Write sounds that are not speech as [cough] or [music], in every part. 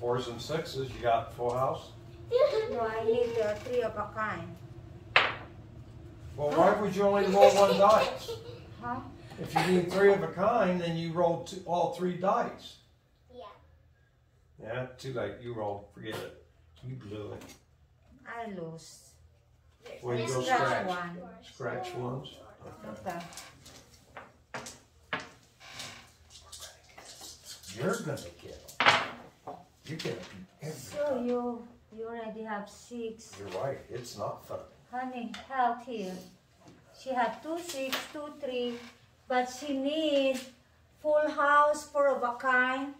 Fours and sixes, you got full house? [laughs] No, I need uh, three of a kind. Well, why would you only roll one dice? [laughs] Huh? If you need three of a kind, then you roll two, all three dice. Yeah. Yeah, too late. You rolled. Forget it. You blew it. I lose. Well, you go Scratch scratch. one. Scratch ones. Okay. Okay. You're gonna get them. You're gonna beat. So you you already have six. You're right. It's not fun. Honey, help here. She had two six, two three, but she needs full house for a kind.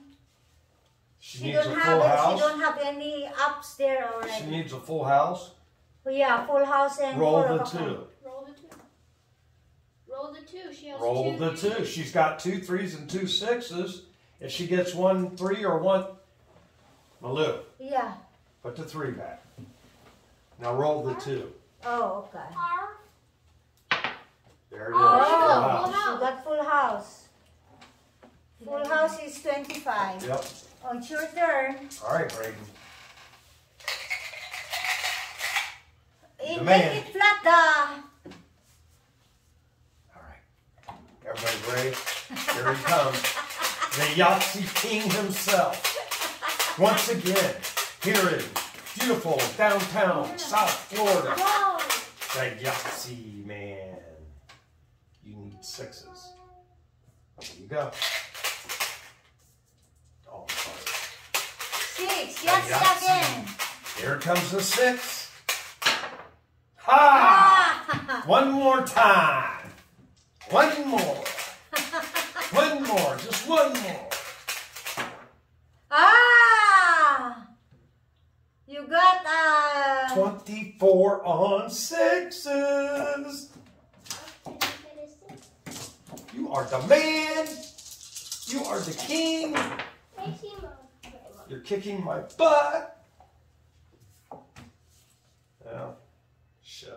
She, She needs don't a have full it. house. She don't have any upstairs She already. She needs a full house. Oh, yeah, full house and Roll four the of a kind. two. Roll the two. Roll the two. She has Roll two. the threes. two. She's got two threes and two sixes. If she gets one three or one, Malou, Yeah. put the three back. Now roll the two. Oh, okay. There it is. Oh, full full house. You got full house. Full house is 25. Yep. Oh, it's your turn. All right, Braden. The make man. it flat, da. All right. Everybody ready? Here he comes. The Yahtzee King himself. Once again, here in beautiful downtown South Florida. The Yahtzee man. You need sixes. There you go. Oh. Six. Yes, again. Here comes the six. Ha! Ah. [laughs] One more time. One more. One more. Just one more. ah. You got uh. 24 on sixes. You are the man. You are the king. You're kicking my butt. Well, shit.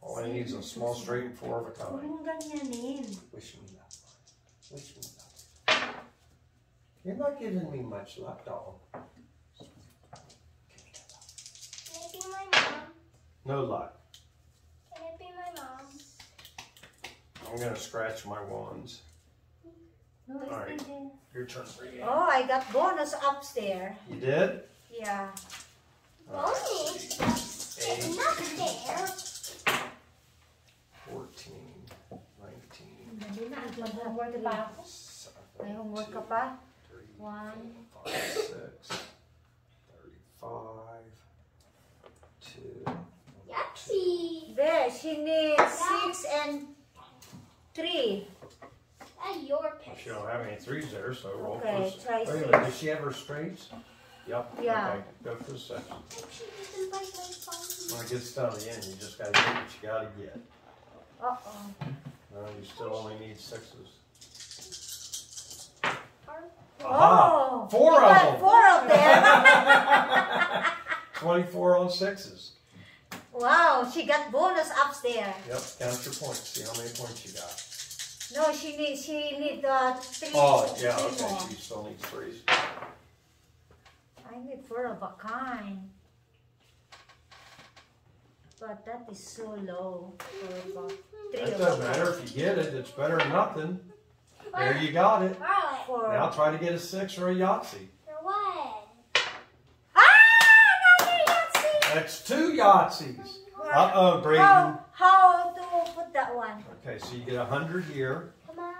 All I need is a small straight and four of a kind. Wish me luck. Wish me luck. You're not giving me much luck, dog. Can it be my mom? No luck. Can it be my mom? I'm gonna scratch my ones. No, it's All right. not. Your turn, Brianne. Oh, I got bonus upstairs. You did? Yeah. Bonus? Eight, Not there. 14, 19, Hindi na. Homework pa ako. 7, May homework ka pa? One. 5, 6, 35, 2, Yahtzee. There, she needs six and three. That's your She don't have any threes there, so roll Okay, for try Wait a six. minute, does she have her straights? Yep. Yeah. Okay, go for the six. She doesn't bite my. When it gets down to the end, you just gotta get what you gotta get. Uh-oh. No, you still only need sixes. R. Aha! Oh, Four you of got them. Four of them. [laughs] 24 on sixes. Wow, she got bonus upstairs. Yep, count your points. See how many points you got. No, she needs she need uh, three. Oh, yeah, three okay, more. you still need threes. I need four of a kind. But that is so low for three That doesn't matter. If you get it, it's better than nothing. There you got it. Now try to get a six or a Yahtzee. For what? ah, another Yahtzee! That's two Yahtzees. Uh-oh, Braden. How how to put that one? Okay, so you get a hundred here, Come on.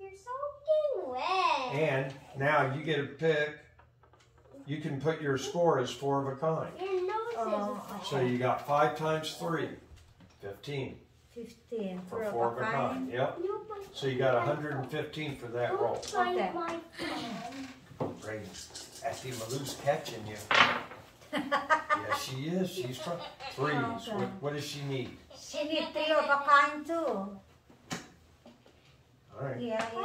You're soaking wet. and now you get a pick. You can put your score as four of a kind. Your nose Oh, is So you got five times three, 15 Fifteen for for four of a kind. kind. Yep. So you got 115 for that roll. Don't bite Okay. my phone. Braden, Effie Malou's catching you. Yes, she is. She's trying. Okay. What, what does she need? She needs three of a kind too. All right. Yeah, yeah.